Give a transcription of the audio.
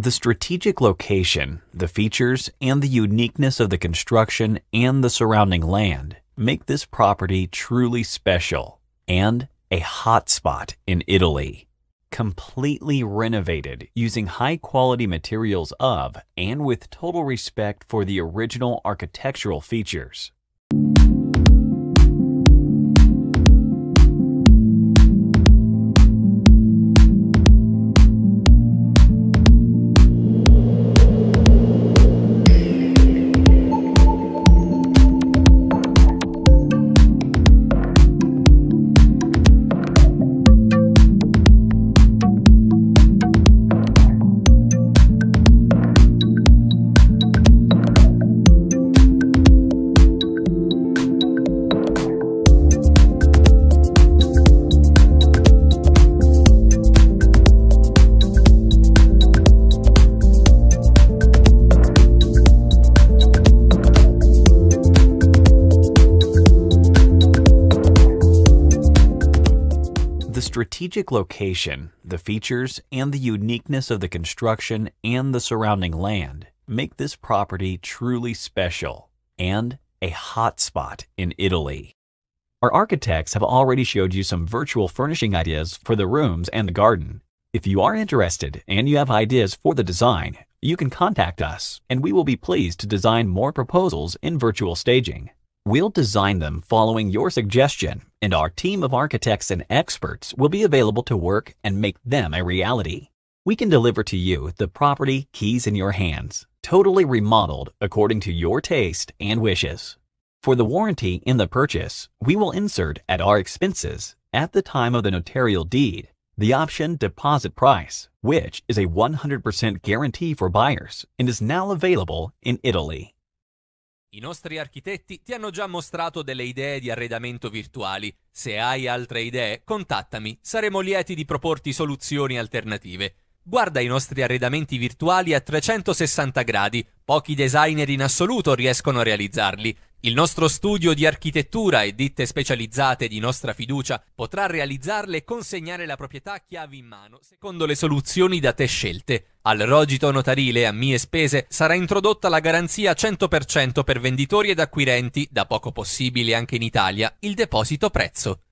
The strategic location, the features, and the uniqueness of the construction and the surrounding land make this property truly special and a hotspot in Italy. Completely renovated using high quality materials of and with total respect for the original architectural features. Strategic location, the features, and the uniqueness of the construction and the surrounding land make this property truly special and a hotspot in Italy. Our architects have already showed you some virtual furnishing ideas for the rooms and the garden. If you are interested and you have ideas for the design, you can contact us and we will be pleased to design more proposals in virtual staging. We'll design them following your suggestion, and our team of architects and experts will be available to work and make them a reality. We can deliver to you the property keys in your hands, totally remodeled according to your taste and wishes. For the warranty in the purchase, we will insert at our expenses, at the time of the notarial deed, the option deposit price, which is a 100% guarantee for buyers and is now available in Italy. I nostri architetti ti hanno già mostrato delle idee di arredamento virtuali. Se hai altre idee, contattami, saremo lieti di proporti soluzioni alternative. Guarda i nostri arredamenti virtuali a 360 gradi, pochi designer in assoluto riescono a realizzarli. Il nostro studio di architettura e ditte specializzate di nostra fiducia potrà realizzarle e consegnare la proprietà chiavi in mano secondo le soluzioni da te scelte. Al rogito notarile a mie spese sarà introdotta la garanzia 100% per venditori ed acquirenti, da poco possibile anche in Italia, il deposito prezzo.